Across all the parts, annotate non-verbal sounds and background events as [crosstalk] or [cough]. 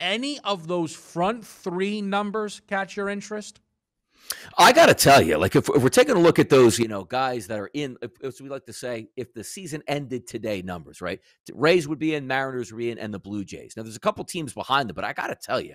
any of those front three numbers catch your interest? I got to tell you, like if, if, we're taking a look at those, you know, guys that are in, as we like to say, if the season ended today, numbers, right? Rays would be in, Mariners would be in, and the Blue Jays. Now, there's a couple teams behind them, but I got to tell you,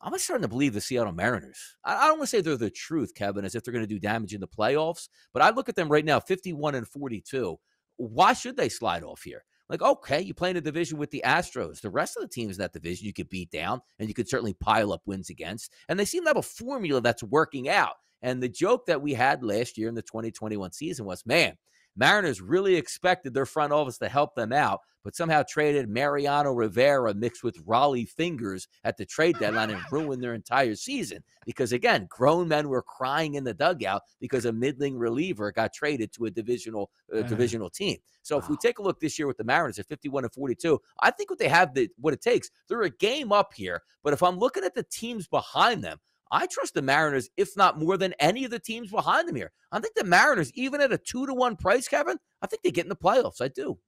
I'm starting to believe the Seattle Mariners. I, I don't want to say they're the truth, Kevin, as if they're going to do damage in the playoffs, but I look at them right now, 51 and 42. Why should they slide off here? Like, okay, you play in a division with the Astros. The rest of the teams in that division you could beat down and you could certainly pile up wins against. And they seem to have a formula that's working out. And the joke that we had last year in the 2021 season was, man, Mariners really expected their front office to help them out, but somehow traded Mariano Rivera mixed with Rollie Fingers at the trade deadline and [laughs] ruined their entire season. Because again, grown men were crying in the dugout because a middling reliever got traded to a divisional uh, divisional team. So if we take a look this year with the Mariners at 51 and 42, I think what they have the what it takes. They're a game up here, but if I'm looking at the teams behind them, I trust the Mariners, if not more than any of the teams behind them here. I think the Mariners, even at a two to one price, Kevin, I think they get in the playoffs. I do.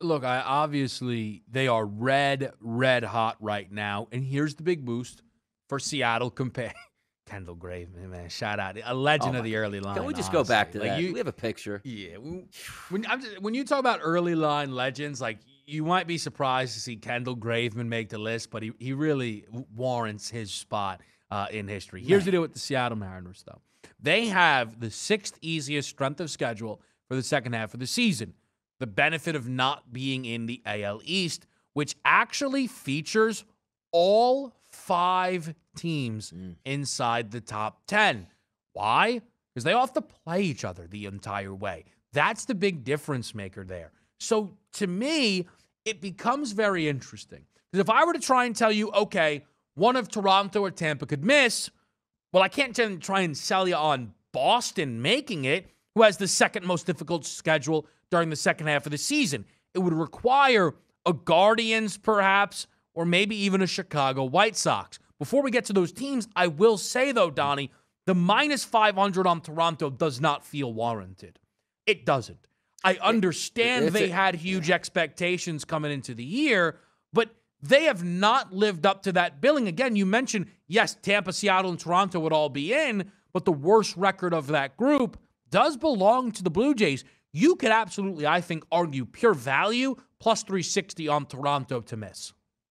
Look, I obviously they are red, red hot right now. And here's the big boost for Seattle compare. [laughs] Kendall Graveman, man, shout out a oh legend oh of the early line. Can we just honestly. go back to like that? You, we have a picture. Yeah, when just, when you talk about early line legends, like you might be surprised to see Kendall Graveman make the list, but he he really warrants his spot uh, in history. Here's the deal with the Seattle Mariners, though. They have the sixth easiest strength of schedule for the second half of the season. The benefit of not being in the AL East, which actually features all five teams mm. inside the top 10. Why? Because they all have to play each other the entire way. That's the big difference maker there. So to me, it becomes very interesting. Because if I were to try and tell you, okay, one of Toronto or Tampa could miss, well, I can't try and sell you on Boston making it, who has the second most difficult schedule during the second half of the season. It would require a Guardians, perhaps, or maybe even a Chicago White Sox. Before we get to those teams, I will say, though, Donnie, the minus 500 on Toronto does not feel warranted. It doesn't. I understand they had huge expectations coming into the year, but they have not lived up to that billing. Again, you mentioned, yes, Tampa, Seattle, and Toronto would all be in, but the worst record of that group does belong to the Blue Jays. You could absolutely, I think, argue pure value plus 360 on Toronto to miss.